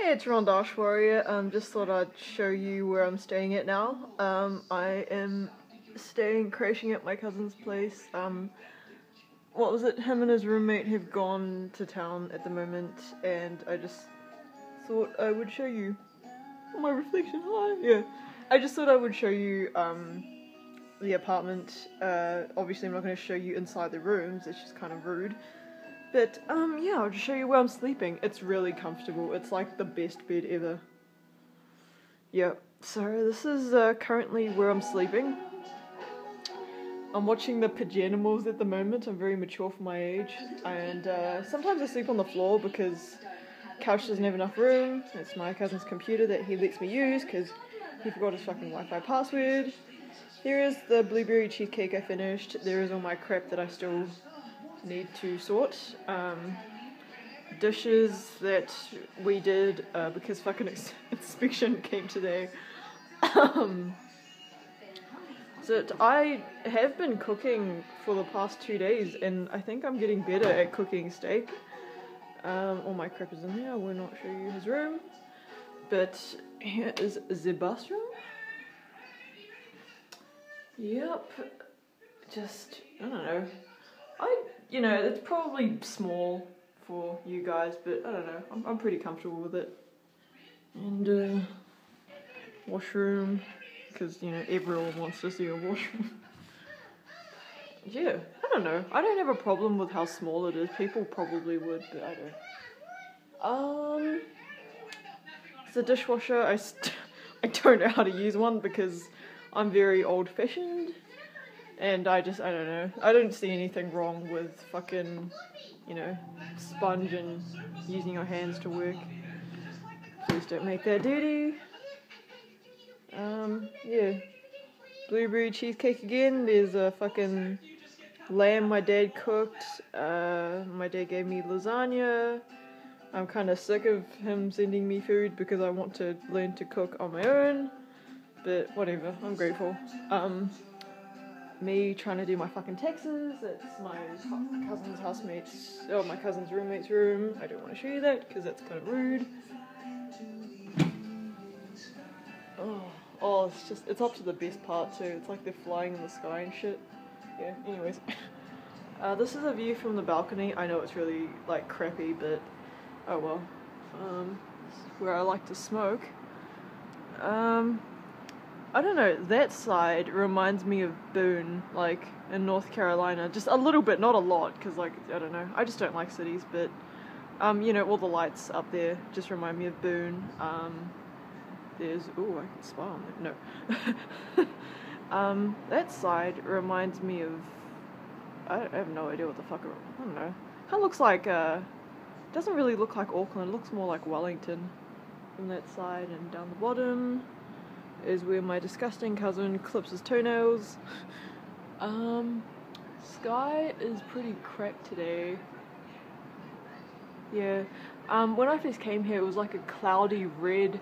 Hey, it's Ron Warrior. Um, just thought I'd show you where I'm staying at now. Um, I am staying, crashing at my cousin's place. Um, what was it? Him and his roommate have gone to town at the moment, and I just thought I would show you oh, my reflection. Hi. Yeah, I just thought I would show you um the apartment. Uh, obviously, I'm not going to show you inside the rooms. It's just kind of rude. But um, yeah, I'll just show you where I'm sleeping. It's really comfortable. It's like the best bed ever. Yep. So this is uh, currently where I'm sleeping. I'm watching the Pajanimals at the moment. I'm very mature for my age, and uh, sometimes I sleep on the floor because couch doesn't have enough room. It's my cousin's computer that he lets me use because he forgot his fucking Wi-Fi password. Here is the blueberry cheesecake I finished. There is all my crap that I still need to sort. Um, dishes that we did uh, because fucking ex- inspection came today. um, so I have been cooking for the past two days, and I think I'm getting better at cooking steak. Um, all my crap is in here. I will not show you his room, but here is the bathroom. Yep, just I don't know. I you know it's probably small for you guys, but I don't know. I'm I'm pretty comfortable with it. And uh, washroom, because you know everyone wants to see a washroom. yeah, I don't know. I don't have a problem with how small it is. People probably would, but I don't. Um, the dishwasher. I I don't know how to use one because I'm very old fashioned. And I just, I don't know. I don't see anything wrong with fucking, you know, sponge and using your hands to work. Please don't make that dirty. Um, yeah. Blueberry cheesecake again. There's a fucking lamb my dad cooked. Uh, my dad gave me lasagna. I'm kind of sick of him sending me food because I want to learn to cook on my own. But whatever, I'm grateful. Um, me trying to do my fucking taxes. It's my cousin's housemate's, oh, my cousin's roommate's room. I don't want to show you that because that's kind of rude. Oh, oh, it's just, it's up to the best part too. It's like they're flying in the sky and shit. Yeah, anyways. Uh, this is a view from the balcony. I know it's really, like, crappy, but oh well. Um, where I like to smoke. Um, I don't know, that side reminds me of Boone, like in North Carolina. Just a little bit, not a lot, because, like, I don't know, I just don't like cities, but, um, you know, all the lights up there just remind me of Boone. Um, there's, oh, I can spy on that. No. um, that side reminds me of, I, have no idea what the fuck, I don't know. Kind of looks like, uh, doesn't really look like Auckland, it looks more like Wellington from that side, and down the bottom is where my disgusting cousin clips his toenails. Um, sky is pretty crap today. Yeah. Um, when I first came here, it was like a cloudy red.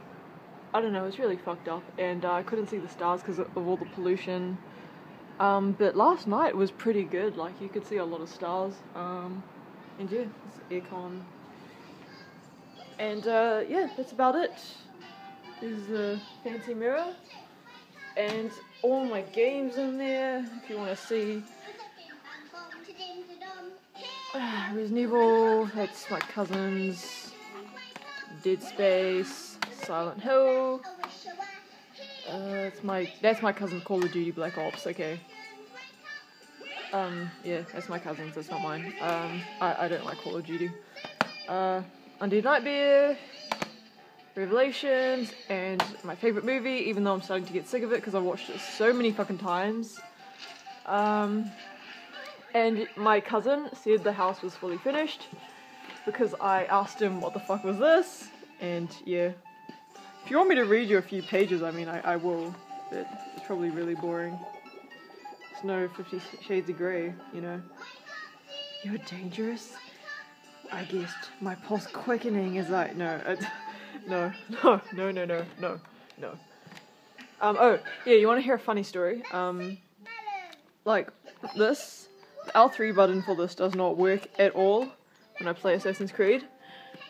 I don't know, it's really fucked up, and uh, I couldn't see the stars because of all the pollution. Um, but last night was pretty good. Like you could see a lot of stars. Um, and yeah, it's aircon. And uh, yeah, that's about it. There's the fancy mirror and all my games in there. If you want to see Resident Evil, that's my cousins. Dead Space, Silent Hill. Uh, that's my that's my cousin's Call of Duty Black Ops. Okay. Um, yeah, that's my cousin's. That's not mine. Um, I, I don't like Call of Duty. Uh, Undead Nightmare, Revelations, and my favorite movie. Even though I'm starting to get sick of it because I've watched it so many fucking times. Um, and my cousin said the house was fully finished because I asked him what the fuck was this, and yeah. If you want me to read you a few pages, I mean, I, I will, but it's probably really boring. It's no Fifty Shades of Grey, you know. You're dangerous. I guessed my pulse quickening as I no, no, no, no, no, no, no, no. Um. Oh, yeah. You want to hear a funny story? Um. Like this, the L3 button for this does not work at all when I play Assassin's Creed.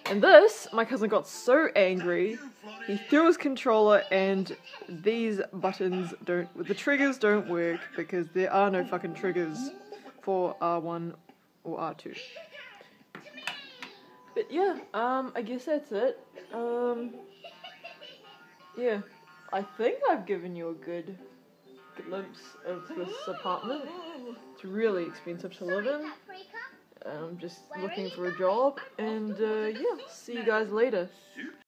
And this, my cousin got so angry, he threw his controller and these buttons don't, the triggers don't work because there are no fucking triggers for R1 or R2. But yeah, um, I guess that's it. Um, yeah, I think I've given you a good glimpse of this apartment. It's really expensive to live in. I'm just looking for a job, and uh, yeah, see you guys later.